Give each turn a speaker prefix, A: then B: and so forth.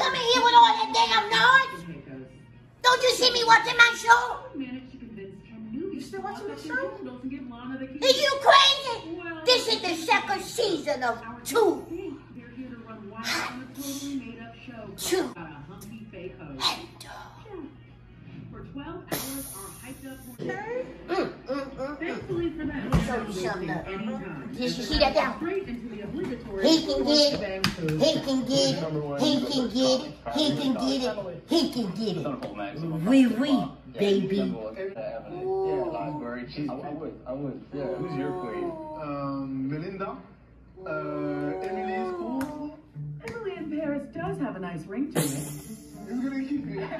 A: damn noise? Don't you see me watching my show?
B: managed to convince 10 new
C: You still watching the
B: up
C: show?
B: their candles and give Lana the key.
A: Are you crazy?
B: Well,
A: This is the second season of Two.
B: think they're here to run wild on a totally made-up show
A: Two.
B: called Got a Humpy Fake Host.
A: And,
B: For 12 hours, our hyped-up
A: uh, mm, mm, mm.
B: Thankfully for that,
A: Show you something. Did you see that down?
B: Straight into the obligatory
A: He can get it. He can get it. He can get it. He can get it. He can get it. Wee wee, baby.
D: I, I would. I would. Yeah. Who's your queen?
E: Um, Melinda. Uh, Emily's cool.
B: Emily in Paris does have a nice ring to it.
E: Who's gonna keep it?